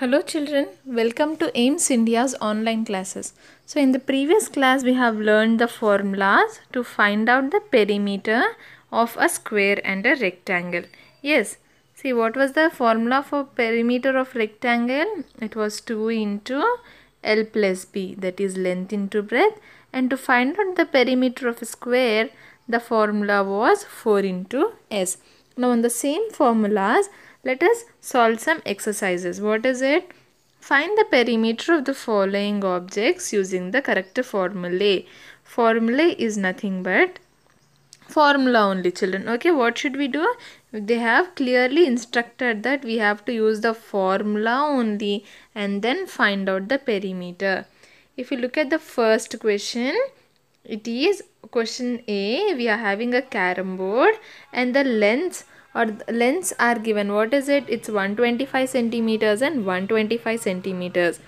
Hello children, welcome to AIMS India's online classes. So in the previous class we have learned the formulas to find out the perimeter of a square and a rectangle. Yes, see what was the formula for perimeter of rectangle? It was 2 into L plus B that is length into breadth and to find out the perimeter of a square the formula was 4 into S. Now on the same formulas let us solve some exercises. What is it? Find the perimeter of the following objects using the correct formulae. Formulae is nothing but formula only children. Okay, what should we do? They have clearly instructed that we have to use the formula only and then find out the perimeter. If you look at the first question, it is question A. We are having a carom board and the lengths or the lengths are given. What is it? It's 125 centimeters and 125 centimeters.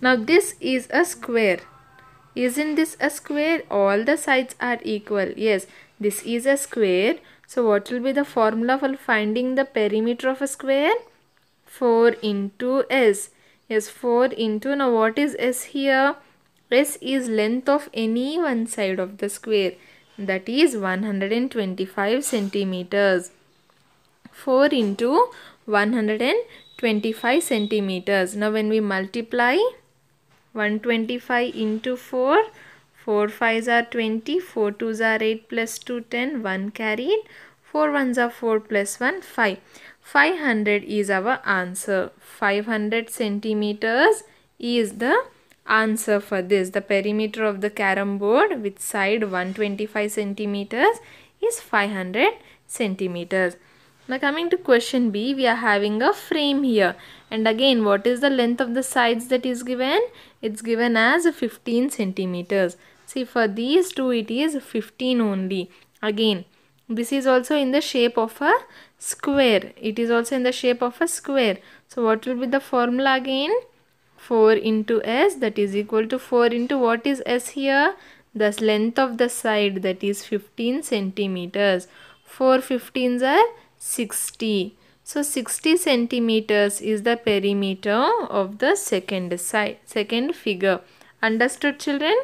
Now this is a square. Isn't this a square? All the sides are equal. Yes this is a square. So what will be the formula for finding the perimeter of a square? 4 into s. Yes 4 into now what is s here s is length of any one side of the square that is 125 centimeters 4 into 125 centimeters. Now when we multiply 125 into 4, 4 5s are 20, 4 2s are 8 plus 2 10, 1 carried, 4 1s are 4 plus 1 5. 500 is our answer. 500 centimeters is the answer for this. The perimeter of the carom board with side 125 centimeters is 500 centimeters. Now coming to question B, we are having a frame here. And again, what is the length of the sides that is given? It's given as 15 centimeters. See, for these two, it is 15 only. Again, this is also in the shape of a square. It is also in the shape of a square. So, what will be the formula again? 4 into S that is equal to 4 into what is S here? The length of the side that is 15 centimeters. 4 15s are 60. So 60 centimeters is the perimeter of the second side, second figure. Understood children?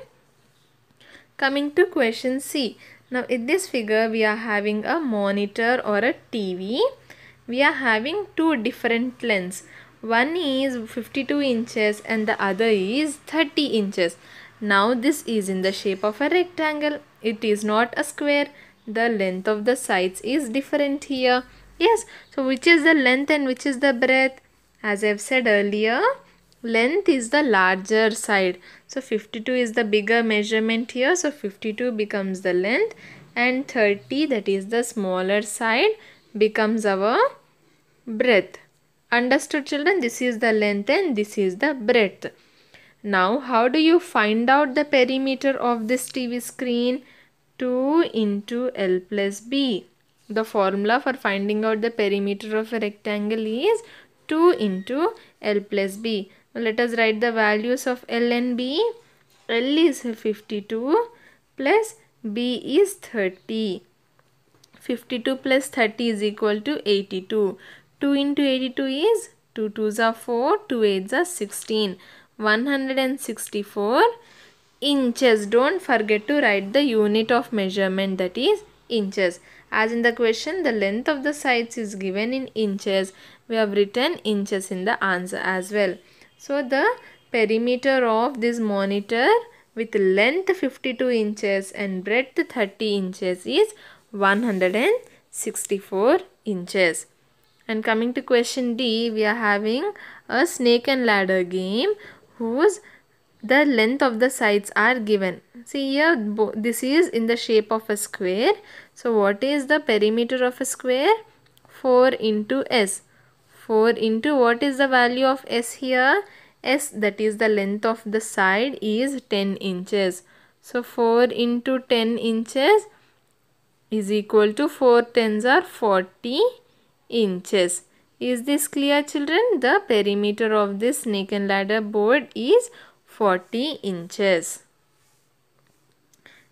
Coming to question C. Now in this figure we are having a monitor or a TV. We are having two different lengths. One is 52 inches and the other is 30 inches. Now this is in the shape of a rectangle. It is not a square the length of the sides is different here. Yes, so which is the length and which is the breadth? As I have said earlier, length is the larger side. So 52 is the bigger measurement here. So 52 becomes the length and 30 that is the smaller side becomes our breadth. Understood children? This is the length and this is the breadth. Now how do you find out the perimeter of this TV screen? 2 into L plus B. The formula for finding out the perimeter of a rectangle is 2 into L plus B. Let us write the values of L and B. L is 52 plus B is 30. 52 plus 30 is equal to 82. 2 into 82 is 2 2s are 4, 2 8s are 16. 164 inches. Don't forget to write the unit of measurement that is inches. As in the question, the length of the sides is given in inches. We have written inches in the answer as well. So, the perimeter of this monitor with length 52 inches and breadth 30 inches is 164 inches. And coming to question D, we are having a snake and ladder game whose the length of the sides are given. See here, this is in the shape of a square. So, what is the perimeter of a square? 4 into S. 4 into what is the value of S here? S that is the length of the side is 10 inches. So, 4 into 10 inches is equal to 4 tens are 40 inches. Is this clear children? The perimeter of this snake and ladder board is 40 inches.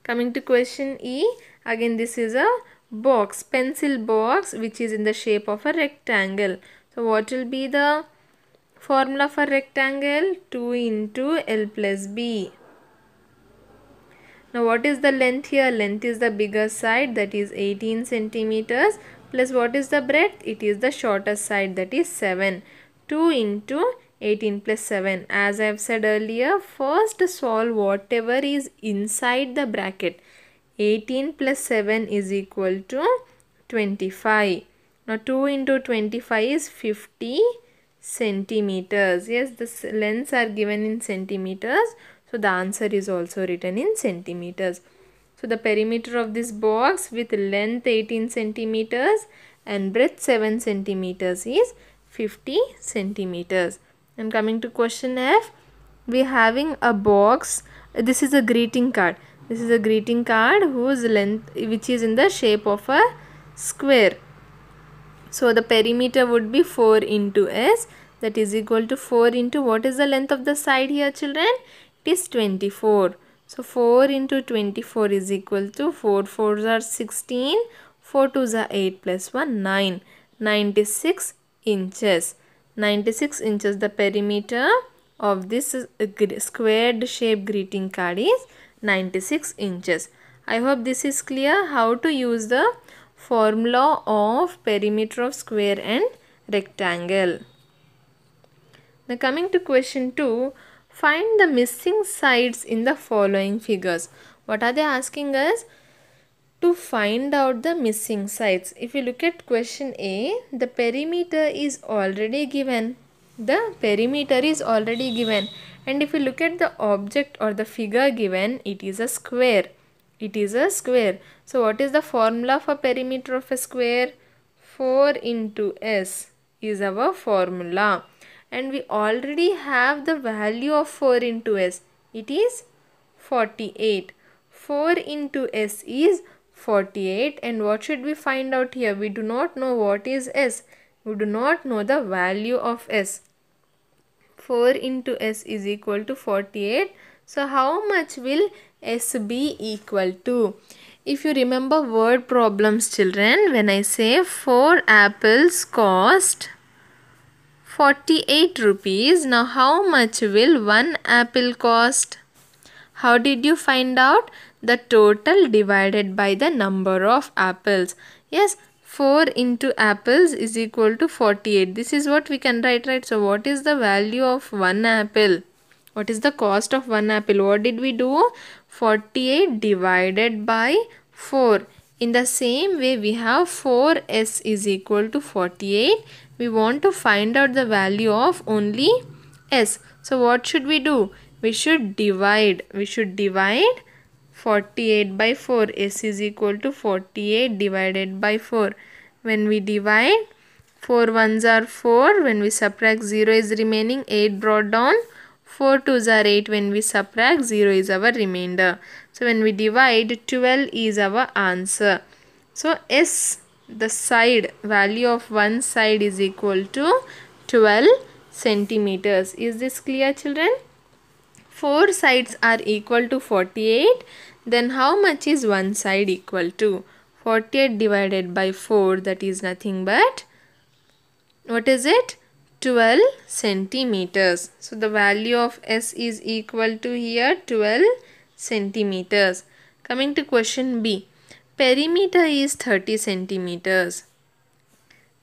Coming to question E, again this is a box, pencil box which is in the shape of a rectangle. So what will be the Formula for rectangle 2 into L plus B. Now what is the length here? Length is the bigger side that is 18 centimeters plus what is the breadth? It is the shorter side that is 7. 2 into 18 plus 7. As I have said earlier, first solve whatever is inside the bracket. 18 plus 7 is equal to 25. Now 2 into 25 is 50 centimeters. Yes, the lengths are given in centimeters. So the answer is also written in centimeters. So the perimeter of this box with length 18 centimeters and breadth 7 centimeters is 50 centimeters. And coming to question F, we having a box. This is a greeting card. This is a greeting card whose length which is in the shape of a square. So the perimeter would be 4 into S that is equal to 4 into what is the length of the side here children? It is 24. So 4 into 24 is equal to 4 4s are 16, 4 2s are 8 plus 1 9, 96 inches. 96 inches the perimeter of this squared shape greeting card is 96 inches. I hope this is clear how to use the formula of perimeter of square and rectangle. Now coming to question 2, find the missing sides in the following figures. What are they asking us? to find out the missing sides. If you look at question A, the perimeter is already given. The perimeter is already given. And if you look at the object or the figure given, it is a square. It is a square. So what is the formula for perimeter of a square? 4 into S is our formula. And we already have the value of 4 into S. It is 48. 4 into S is 48 and what should we find out here? We do not know what is S. We do not know the value of S. 4 into S is equal to 48. So how much will S be equal to? If you remember word problems children, when I say 4 apples cost 48 rupees, now how much will 1 apple cost? How did you find out? the total divided by the number of apples. Yes, 4 into apples is equal to 48. This is what we can write, right? So, what is the value of 1 apple? What is the cost of 1 apple? What did we do? 48 divided by 4. In the same way, we have 4s is equal to 48. We want to find out the value of only s. So, what should we do? We should divide. We should divide 48 by 4 s is equal to 48 divided by 4 when we divide 4 ones are 4 when we subtract 0 is remaining. 8 brought down. 4 twos are 8 when we subtract 0 is our remainder. So when we divide 12 is our answer. So s the side value of one side is equal to 12 centimeters. Is this clear children? Four sides are equal to 48 then how much is one side equal to? 48 divided by 4 that is nothing but what is it? 12 centimeters. So the value of s is equal to here 12 centimeters. Coming to question b perimeter is 30 centimeters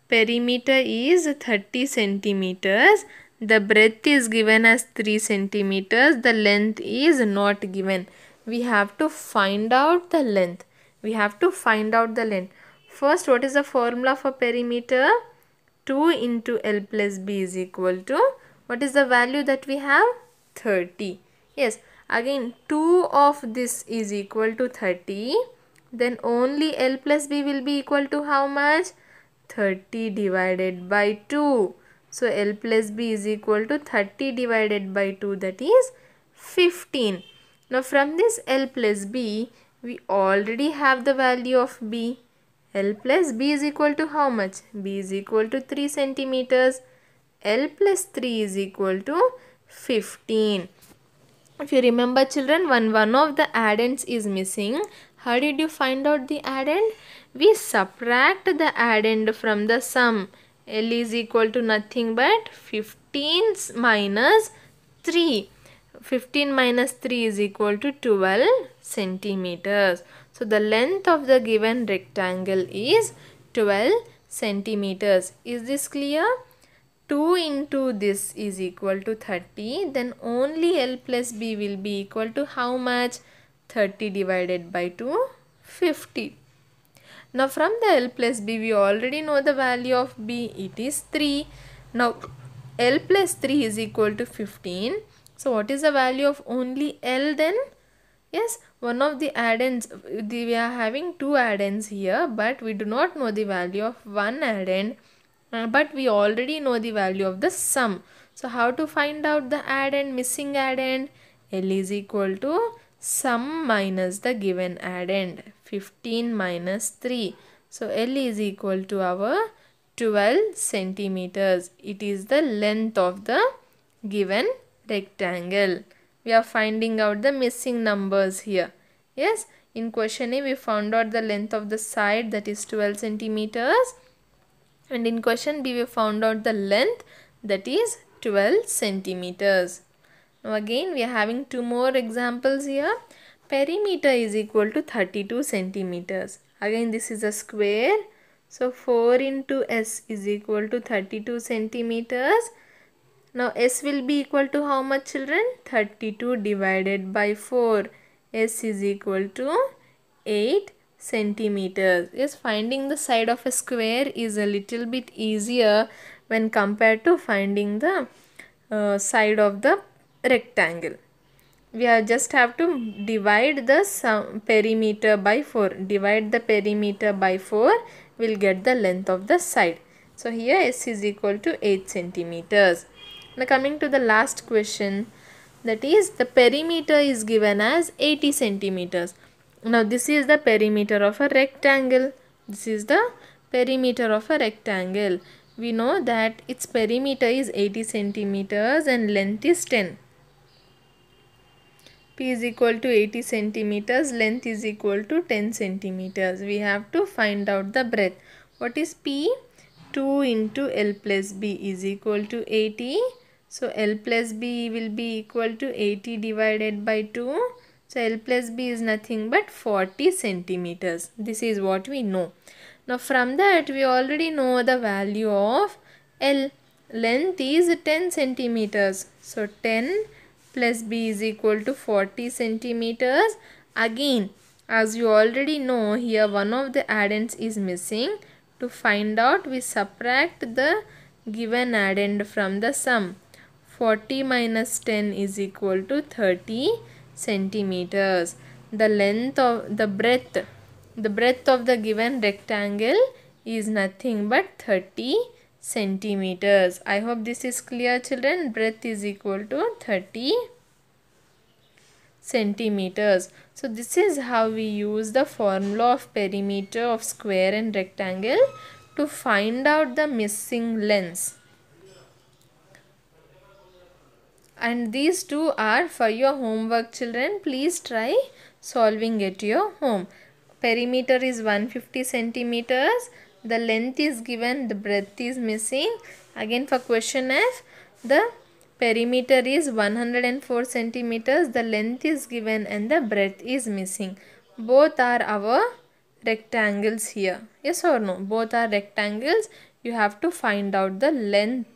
perimeter is 30 centimeters the breadth is given as 3 centimeters. The length is not given. We have to find out the length. We have to find out the length. First, what is the formula for perimeter? 2 into L plus B is equal to, what is the value that we have? 30. Yes, again 2 of this is equal to 30. Then only L plus B will be equal to how much? 30 divided by 2. So L plus B is equal to 30 divided by 2 that is 15. Now from this L plus B we already have the value of B. L plus B is equal to how much? B is equal to 3 centimeters. L plus 3 is equal to 15. If you remember children, when one of the addends is missing, how did you find out the addend? We subtract the addend from the sum L is equal to nothing but 15 minus 3. 15 minus 3 is equal to 12 centimeters. So the length of the given rectangle is 12 centimeters. Is this clear? 2 into this is equal to 30 then only L plus B will be equal to how much? 30 divided by 2 50. Now from the L plus B we already know the value of B it is 3. Now L plus 3 is equal to 15. So what is the value of only L then? Yes, one of the addends, we are having two addends here but we do not know the value of one addend uh, but we already know the value of the sum. So how to find out the addend, missing addend? L is equal to sum minus the given addend 15 minus 3. So L is equal to our 12 centimeters. It is the length of the given rectangle. We are finding out the missing numbers here. Yes, in question A we found out the length of the side that is 12 centimeters and in question B we found out the length that is 12 centimeters. Now again we are having two more examples here. Perimeter is equal to 32 centimeters. Again this is a square. So 4 into S is equal to 32 centimeters. Now S will be equal to how much children? 32 divided by 4. S is equal to 8 centimeters. Yes, finding the side of a square is a little bit easier when compared to finding the uh, side of the rectangle. We are just have to divide the sum, perimeter by 4. Divide the perimeter by 4 will get the length of the side. So here S is equal to 8 centimeters. Now coming to the last question that is the perimeter is given as 80 centimeters. Now this is the perimeter of a rectangle. This is the perimeter of a rectangle. We know that its perimeter is 80 centimeters and length is 10. P is equal to 80 centimeters, length is equal to 10 centimeters. We have to find out the breadth. What is P? 2 into L plus B is equal to 80. So L plus B will be equal to 80 divided by 2 so L plus B is nothing but 40 centimeters. This is what we know. Now from that we already know the value of L. Length is 10 centimeters. So 10 plus B is equal to 40 centimeters. Again as you already know here one of the addends is missing. To find out we subtract the given addend from the sum. 40 minus 10 is equal to 30 centimeters. The length of the breadth, the breadth of the given rectangle is nothing but 30 centimeters. I hope this is clear children. Breadth is equal to 30 centimeters. So this is how we use the formula of perimeter of square and rectangle to find out the missing lengths. and these two are for your homework children please try solving at your home perimeter is 150 centimeters the length is given the breadth is missing. Again for question f the perimeter is 104 centimeters the length is given and the breadth is missing. Both are our rectangles here. Yes or no? Both are rectangles. You have to find out the length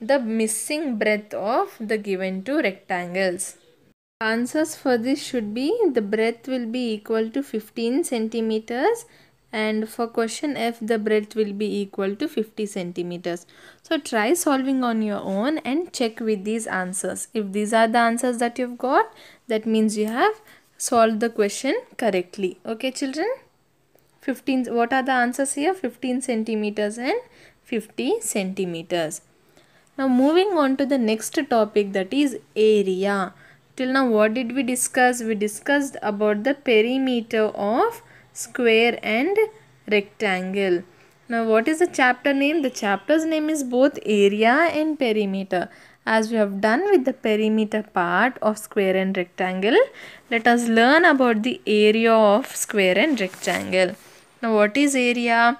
the missing breadth of the given two rectangles. Answers for this should be the breadth will be equal to 15 centimeters and for question F the breadth will be equal to 50 centimeters. So try solving on your own and check with these answers. If these are the answers that you've got that means you have solved the question correctly. Okay children? 15 what are the answers here 15 centimeters and 50 centimeters now moving on to the next topic that is area. Till now what did we discuss? We discussed about the perimeter of square and rectangle. Now what is the chapter name? The chapter's name is both area and perimeter. As we have done with the perimeter part of square and rectangle, let us learn about the area of square and rectangle. Now what is area?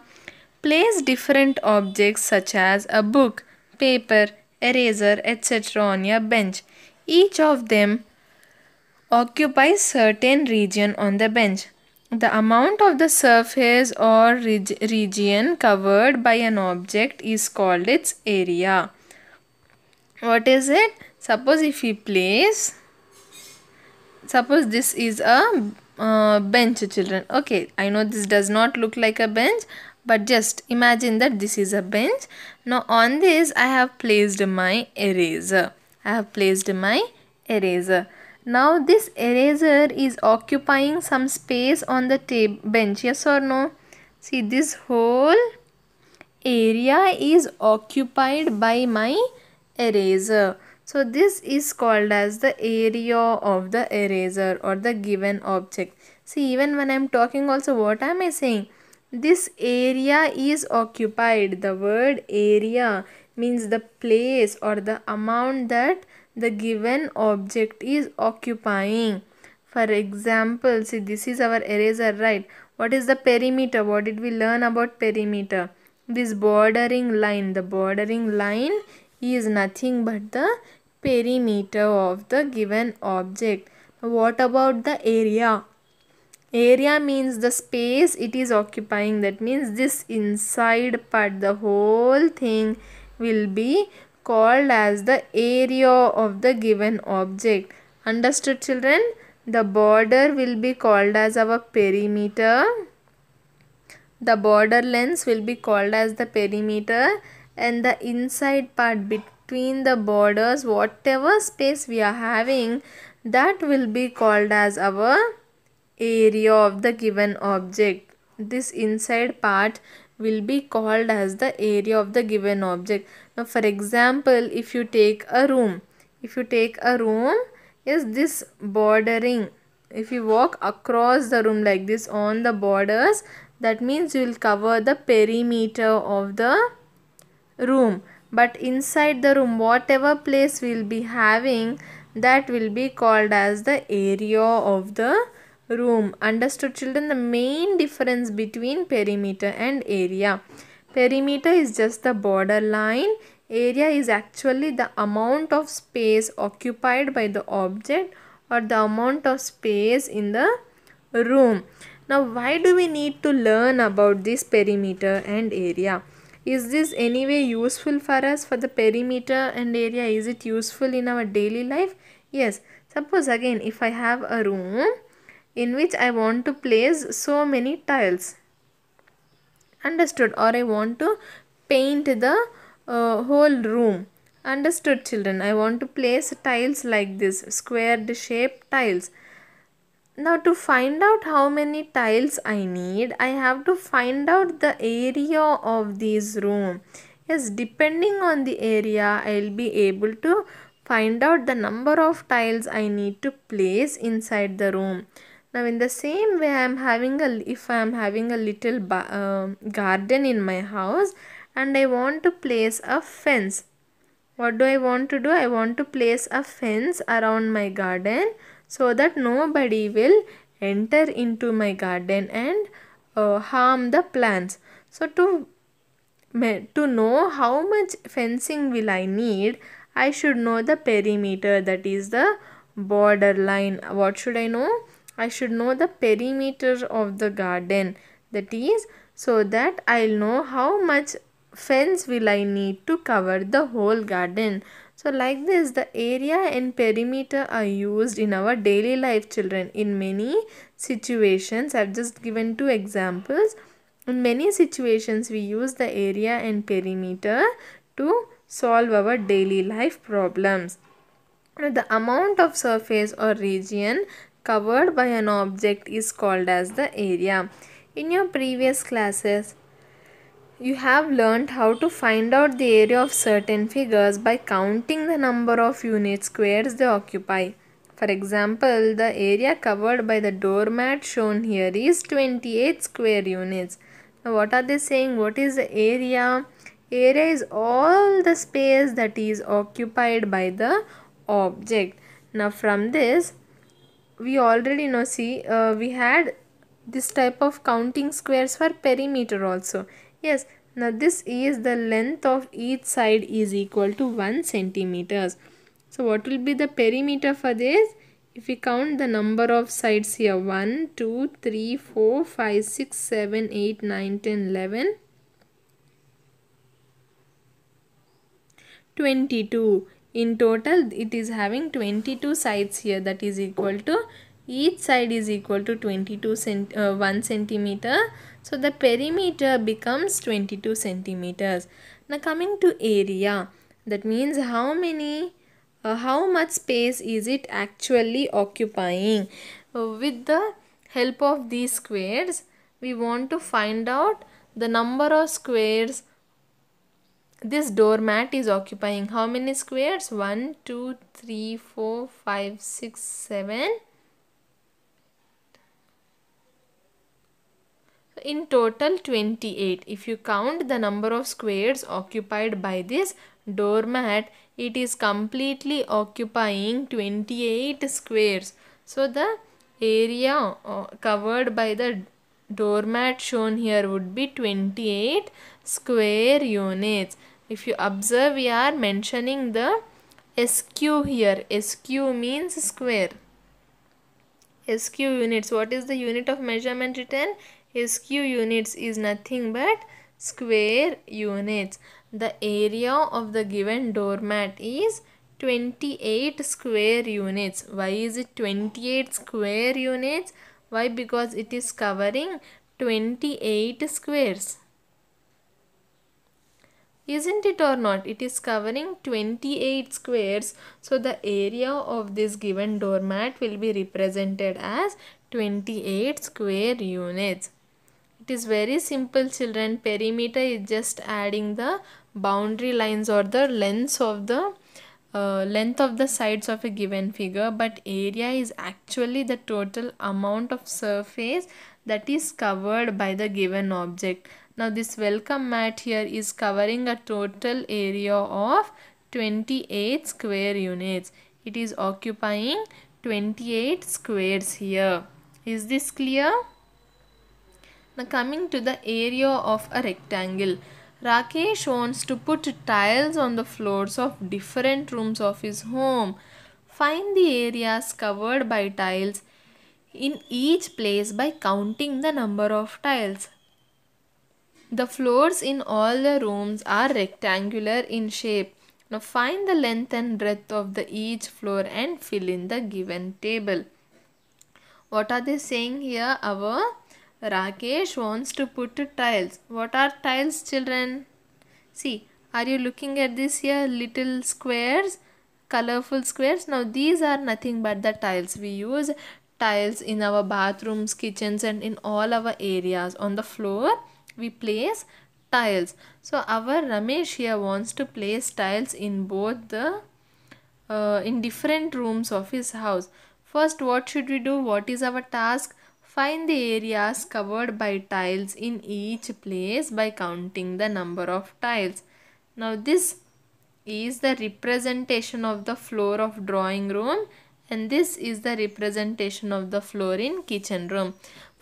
Place different objects such as a book, paper, eraser, etc. on your bench. Each of them occupies certain region on the bench. The amount of the surface or reg region covered by an object is called its area. What is it? Suppose if we place, suppose this is a uh, bench children. Okay, I know this does not look like a bench but just imagine that this is a bench. Now on this I have placed my eraser. I have placed my eraser. Now this eraser is occupying some space on the table bench. Yes or no? See this whole area is occupied by my eraser. So this is called as the area of the eraser or the given object. See even when I am talking also what am I saying? This area is occupied. The word area means the place or the amount that the given object is occupying. For example, see this is our eraser, right? What is the perimeter? What did we learn about perimeter? This bordering line. The bordering line is nothing but the perimeter of the given object. What about the area? Area means the space it is occupying. That means this inside part, the whole thing will be called as the area of the given object. Understood children? The border will be called as our perimeter. The border length will be called as the perimeter and the inside part between the borders whatever space we are having that will be called as our area of the given object. This inside part will be called as the area of the given object. Now for example, if you take a room, if you take a room, is this bordering, if you walk across the room like this on the borders, that means you will cover the perimeter of the room. But inside the room, whatever place we will be having, that will be called as the area of the room. Understood children? The main difference between perimeter and area. Perimeter is just the border line. Area is actually the amount of space occupied by the object or the amount of space in the room. Now why do we need to learn about this perimeter and area? Is this anyway useful for us for the perimeter and area? Is it useful in our daily life? Yes. Suppose again if I have a room in which I want to place so many tiles. Understood? Or I want to paint the uh, whole room. Understood children? I want to place tiles like this, squared shape tiles. Now to find out how many tiles I need, I have to find out the area of this room. Yes, depending on the area, I will be able to find out the number of tiles I need to place inside the room. Now in the same way I am having a if I am having a little uh, garden in my house and I want to place a fence. What do I want to do? I want to place a fence around my garden so that nobody will enter into my garden and uh, harm the plants. So to to know how much fencing will I need, I should know the perimeter that is the border line. What should I know? I should know the perimeter of the garden that is so that I'll know how much fence will I need to cover the whole garden. So like this the area and perimeter are used in our daily life children in many situations. I've just given two examples. In many situations we use the area and perimeter to solve our daily life problems. The amount of surface or region covered by an object is called as the area. In your previous classes, you have learned how to find out the area of certain figures by counting the number of unit squares they occupy. For example, the area covered by the doormat shown here is 28 square units. Now, what are they saying? What is the area? Area is all the space that is occupied by the object. Now, from this, we already know see uh, we had this type of counting squares for perimeter also Yes, now this is the length of each side is equal to 1 centimeters. So what will be the perimeter for this? If we count the number of sides here 1, 2, 3, 4, 5, 6, 7, 8, 9, 10, 11, 22. In total it is having 22 sides here. That is equal to each side is equal to 22 cent uh, 1 centimeter. So the perimeter becomes 22 centimeters. Now coming to area that means how many uh, how much space is it actually occupying? Uh, with the help of these squares we want to find out the number of squares this doormat is occupying how many squares? 1 2 3 4 5 6 7 in total 28 if you count the number of squares occupied by this doormat it is completely occupying 28 squares. So the area uh, covered by the doormat shown here would be 28 square units if you observe we are mentioning the SQ here SQ means square SQ units what is the unit of measurement written SQ units is nothing but square units. The area of the given doormat is 28 square units. Why is it 28 square units? Why? Because it is covering 28 squares. Isn't it or not? It is covering 28 squares. So the area of this given doormat will be represented as 28 square units. It is very simple children. Perimeter is just adding the boundary lines or the lengths of the uh, length of the sides of a given figure but area is actually the total amount of surface that is covered by the given object. Now this welcome mat here is covering a total area of 28 square units. It is occupying 28 squares here. Is this clear? Now coming to the area of a rectangle. Rakesh wants to put tiles on the floors of different rooms of his home. Find the areas covered by tiles in each place by counting the number of tiles. The floors in all the rooms are rectangular in shape. Now find the length and breadth of the each floor and fill in the given table. What are they saying here? Our Rakesh wants to put tiles. What are tiles children? See, are you looking at this here little squares? Colorful squares. Now these are nothing but the tiles. We use tiles in our bathrooms, kitchens and in all our areas. On the floor we place tiles. So our Ramesh here wants to place tiles in both the uh, in different rooms of his house. First what should we do? What is our task? Find the areas covered by tiles in each place by counting the number of tiles. Now this is the representation of the floor of drawing room and this is the representation of the floor in kitchen room.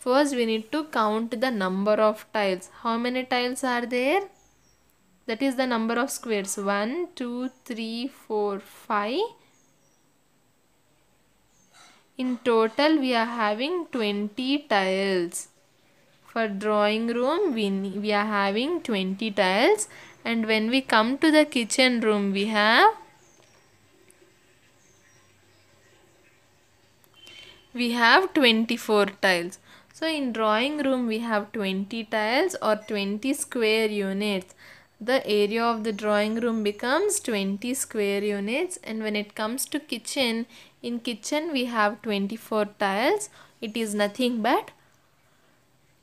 First we need to count the number of tiles. How many tiles are there? That is the number of squares. 1, 2, 3, 4, 5 in total we are having 20 tiles for drawing room we, we are having 20 tiles and when we come to the kitchen room we have we have 24 tiles so in drawing room we have 20 tiles or 20 square units the area of the drawing room becomes 20 square units and when it comes to kitchen in kitchen we have 24 tiles. It is nothing but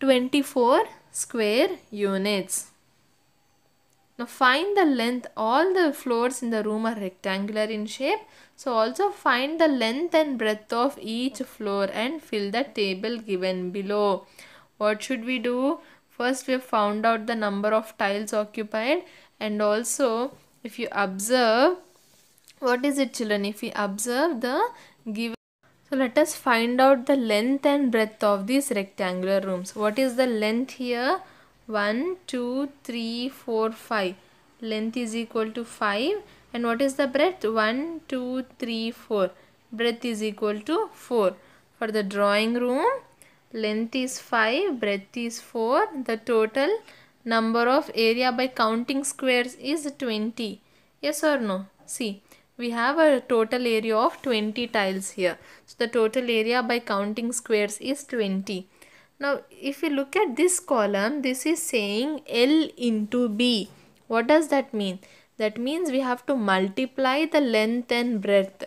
24 square units. Now find the length. All the floors in the room are rectangular in shape. So also find the length and breadth of each floor and fill the table given below. What should we do? First we have found out the number of tiles occupied and also if you observe what is it children? If we observe the given so let us find out the length and breadth of these rectangular rooms. What is the length here? 1, 2, 3, 4, 5. Length is equal to 5 and what is the breadth? 1, 2, 3, 4. Breadth is equal to 4. For the drawing room, length is 5, breadth is 4. The total number of area by counting squares is 20. Yes or no? See, we have a total area of 20 tiles here. So the total area by counting squares is 20. Now if we look at this column, this is saying L into B. What does that mean? That means we have to multiply the length and breadth.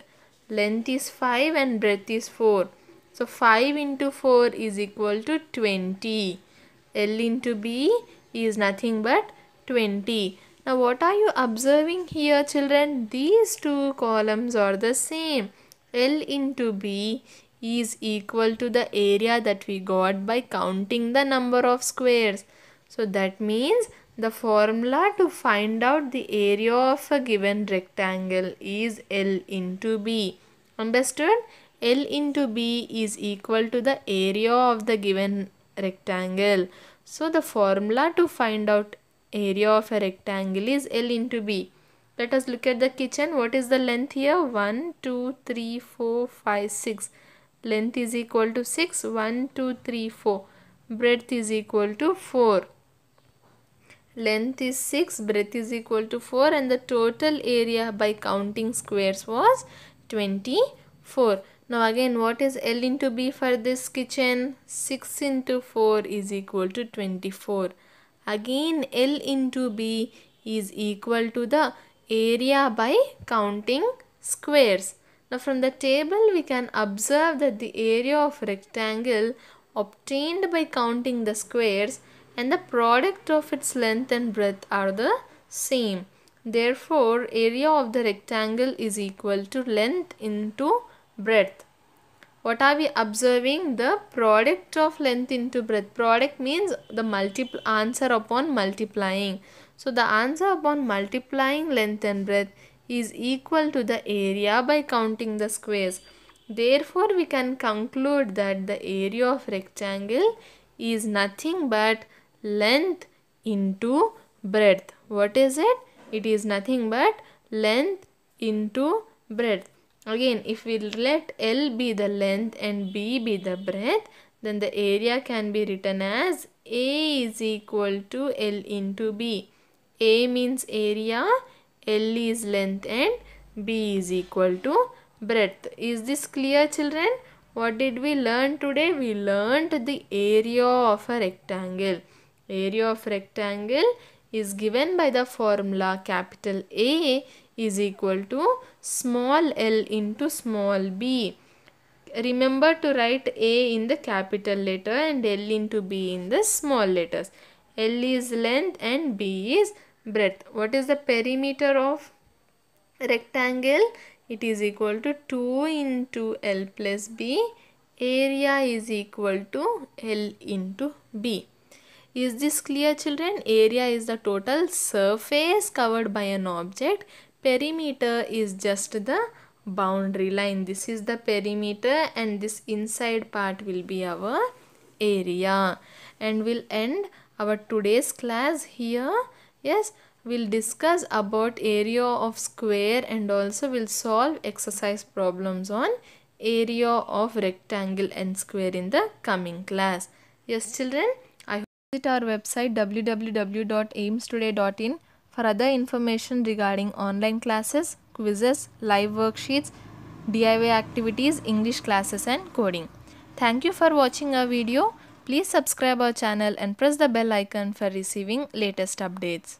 Length is 5 and breadth is 4. So 5 into 4 is equal to 20. L into B is nothing but 20. Now what are you observing here children? These two columns are the same. L into B is equal to the area that we got by counting the number of squares. So that means the formula to find out the area of a given rectangle is L into B. Understood? L into B is equal to the area of the given rectangle. So the formula to find out area of a rectangle is L into B. Let us look at the kitchen. What is the length here? 1, 2, 3, 4, 5, 6. Length is equal to 6. 1, 2, 3, 4. Breadth is equal to 4. Length is 6. Breadth is equal to 4. And the total area by counting squares was 24. Now again what is L into B for this kitchen? 6 into 4 is equal to 24. Again L into B is equal to the area by counting squares. Now from the table we can observe that the area of rectangle obtained by counting the squares and the product of its length and breadth are the same. Therefore area of the rectangle is equal to length into breadth. What are we observing? The product of length into breadth. Product means the multiple answer upon multiplying. So the answer upon multiplying length and breadth is equal to the area by counting the squares. Therefore we can conclude that the area of rectangle is nothing but length into breadth. What is it? It is nothing but length into breadth. Again, if we let L be the length and B be the breadth, then the area can be written as A is equal to L into B. A means area, L is length and B is equal to breadth. Is this clear children? What did we learn today? We learned the area of a rectangle. Area of rectangle is given by the formula capital A is equal to small l into small b. Remember to write A in the capital letter and L into B in the small letters. L is length and B is breadth. What is the perimeter of rectangle? It is equal to 2 into L plus B. Area is equal to L into B. Is this clear children? Area is the total surface covered by an object perimeter is just the boundary line this is the perimeter and this inside part will be our area and we'll end our today's class here yes we'll discuss about area of square and also we'll solve exercise problems on area of rectangle and square in the coming class yes children i visit our website www.aimstoday.in for other information regarding online classes, quizzes, live worksheets, DIY activities, English classes and coding. Thank you for watching our video. Please subscribe our channel and press the bell icon for receiving latest updates.